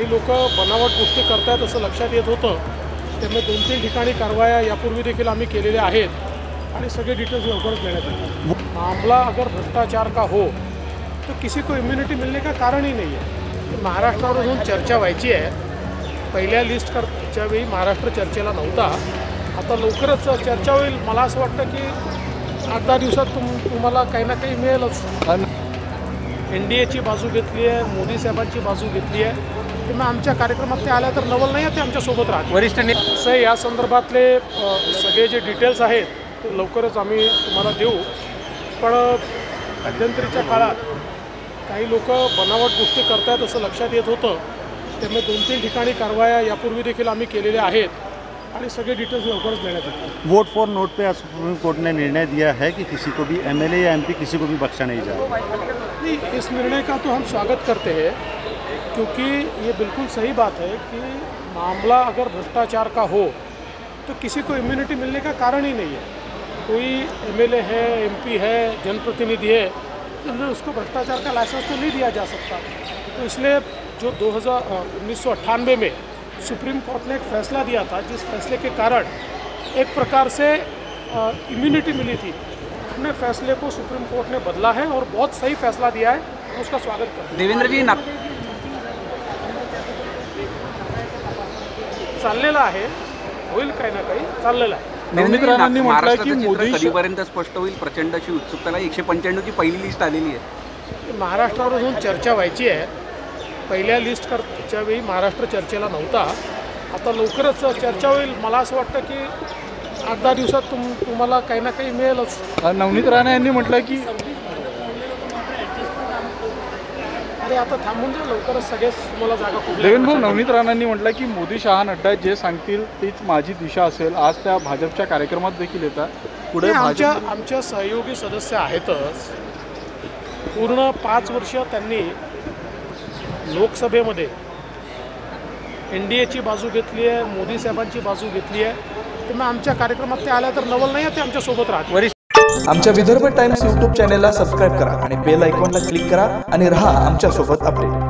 काही लोक बनावट गोष्टी करतायत असं लक्षात येत होतं. त्यामुळे दोन तीन ठिकाणी कारवाया यापूर्वी देखील आम्ही केलेल्या आहेत. आणि सगळे डिटेल्स लवकरच देण्यात येतील. मामला अगर भ्रष्टाचार का हो तो किसी को इम्युनिटी मिलने का कारण ही नहीं है. महाराष्ट्रावर जाऊन चर्चा व्हायची आहे. पहिल्या लिस्ट करच्या वेळी महाराष्ट्र चर्चेला नव्हता आता लवकरच चर्चा होईल. मला असं वाटतं की आठ दहा दिवसात तुम तुम्हाला काही ना काही मिळेलच. एन डी एची बाजू घेतली आहे मोदी साहेबांची बाजू घेतली आहे. त्यामुळे आमच्या कार्यक्रमात ते आल्या तर नवल नाही आहे ते आमच्यासोबत राहतील. वरिष्ठ असं या संदर्भातले सगळे जे डिटेल्स आहेत ते लवकरच आम्ही तुम्हाला देऊ. पण अ, मध्यंतरीच्या काळात काही लोक बनावट गोष्टी करतायत असं लक्षात येत होतं. त्यामुळे दोन तीन ठिकाणी कारवाया यापूर्वी देखील आम्ही केलेल्या आहेत आणि सगळे डिटेल्स लवकरच देण्यात येतील. वोट फॉर नोट पे आज सुप्रीम कोर्ट ने निर्णय दिया है कि किसी को भी एमएलए या एमपी किसी को भी बख्शा नहीं जाएगा। नहीं इस निर्णय का तो हम स्वागत करते हैं। क्योंकि ये बिल्कुल सही बात है कि मामला अगर भ्रष्टाचार का हो तो किसी को इम्यूनिटी मिलने का कारण ही नहीं है। कोई एमएलए है एमपी है, जनप्रतिनिधि है फिर उसको भ्रष्टाचार का लाइसेंस तो नहीं दिया जा सकता। तो इसलिए जो 2000 उन्नीस में सुप्रीम कोर्ट ने एक फैसला दिया था, जिस फैसले के कारण एक प्रकार से इम्यूनिटी मिली थी, अपने फैसले को सुप्रीम कोर्ट ने बदला है और बहुत सही फैसला दिया है। उसका स्वागत करते देवेंद्र जी नाग चाललेलं आहे. होईल काही ना काही चाललेलं आहे. नवनीत राणांनी की मोदी कधीपर्यंत स्पष्ट होईल? प्रचंड अशी उत्सुकता एकशे पंच्याण्णवची पहिली लिस्ट आलेली आहे. महाराष्ट्रावर जाऊन चर्चा व्हायची आहे. पहिल्या लिस्ट करच्या वेळी महाराष्ट्र चर्चेला नव्हता. आता लवकरच चर्चा होईल. मला असं वाटतं की आठ दहा दिवसात तुम तुम्हाला काही ना काही मिळेलच. नवनीत राणा यांनी म्हटलंय की अरे आता थांबून जा लवकरच सगळेच तुम्हाला जागा देवेंद्र भाऊ नवनीत राणांनी म्हटलं की मोदी शहा नड्डा जे सांगतील तीच माझी दिशा असेल. आज त्या भाजपच्या कार्यक्रमात देखील येतात. पुढे आमच्या आमच्या सहयोगी सदस्य आहेतच. पूर्ण पाच वर्ष त्यांनी लोकसभेमध्ये एन डी एची बाजू घेतली आहे मोदी साहेबांची बाजू घेतली आहे. त्यामुळे आमच्या कार्यक्रमात ते आल्या तर नवल नाही आहे ते आमच्यासोबत राहतील. आमच्या विदर्भ टाइम्स यूट्यूब चॅनेलला सबस्क्राईब करा आणि बेल आयकॉनला क्लिक करा आणि रहा आमच्यासोबत अपडेट.